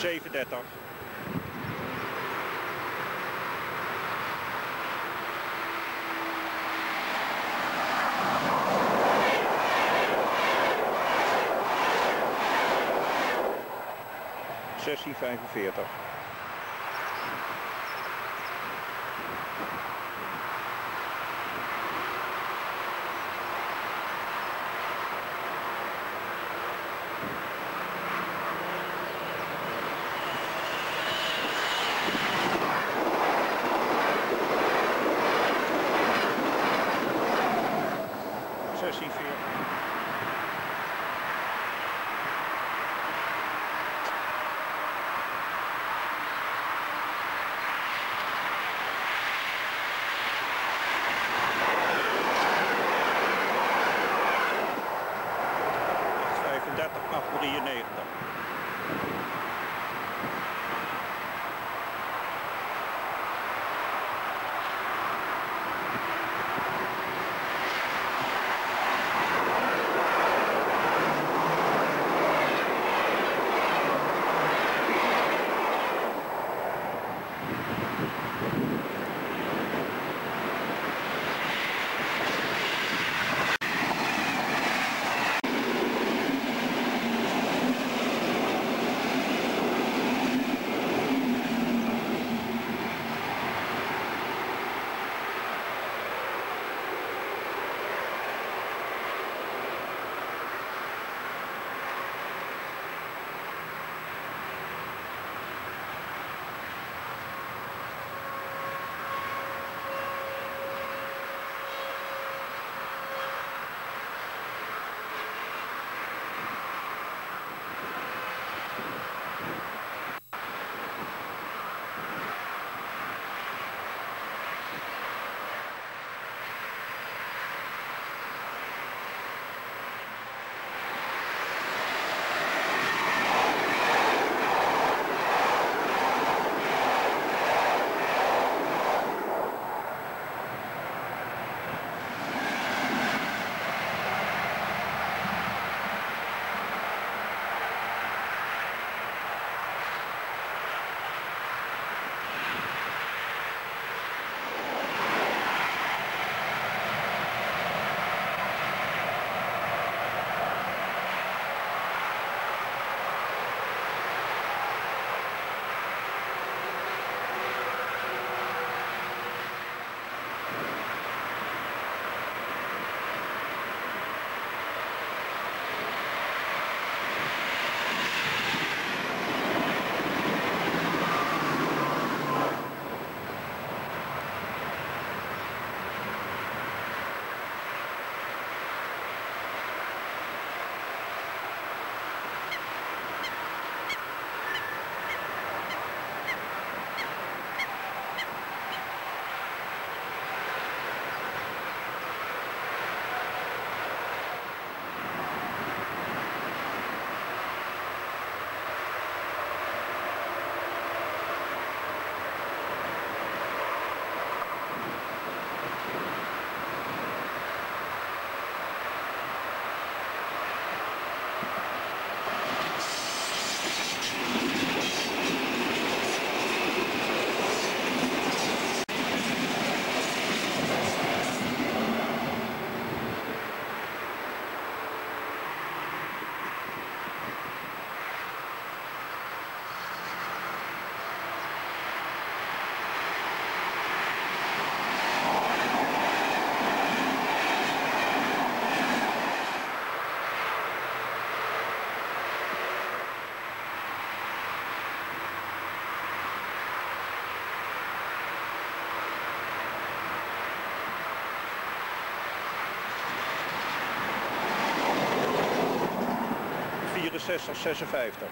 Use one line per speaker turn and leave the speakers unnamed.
37. Sessie 45. Niinistö. 64, 56.